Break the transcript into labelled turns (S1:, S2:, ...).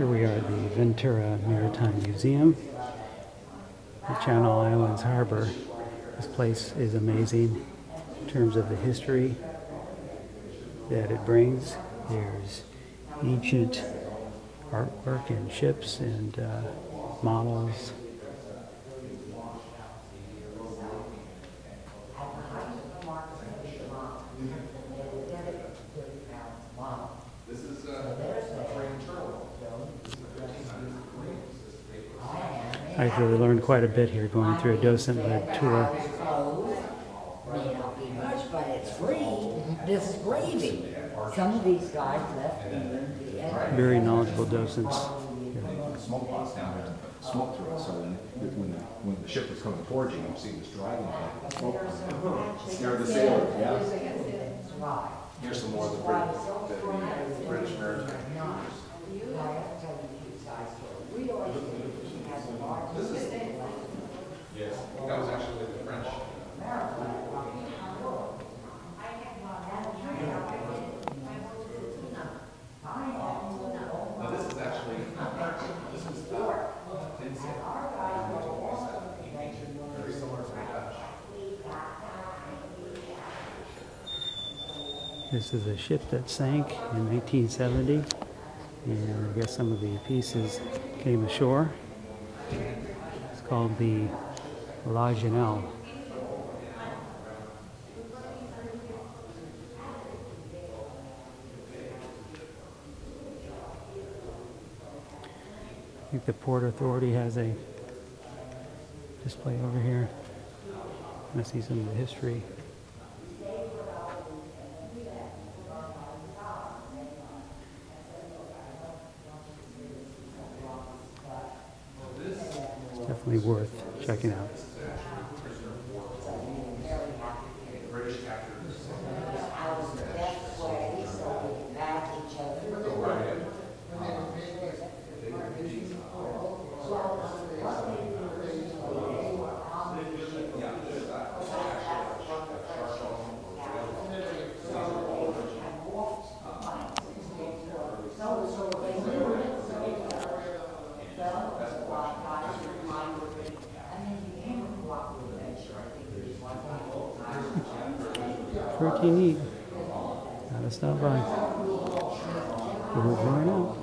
S1: Here we are at the Ventura Maritime Museum, the Channel Islands Harbor. This place is amazing in terms of the history that it brings. There's ancient artwork and ships and uh, models. I actually learned quite a bit here going through a docent-led tour.
S2: May not be much, but it's free. This is gravy. Some of these guys left England.
S1: Very knowledgeable docents.
S3: smoke box down there smoke through it, so when, when, the- when the ship was coming towards you, you see this dragon. Scared the sailors, yeah.
S4: Here's some more of the British, the British maritime.
S2: I have to tell you a cute side story. We always think she has a large.
S4: Yes. That was actually the French. Now, this is actually, this was very similar to the Dutch.
S1: This is a ship that sank in 1970, and I guess some of the pieces came ashore. It's called the La Jenelle. I think the Port Authority has a display over here. I see some of the history. It's definitely worth checking out. Pretty neat. Gotta stop by. Over and out.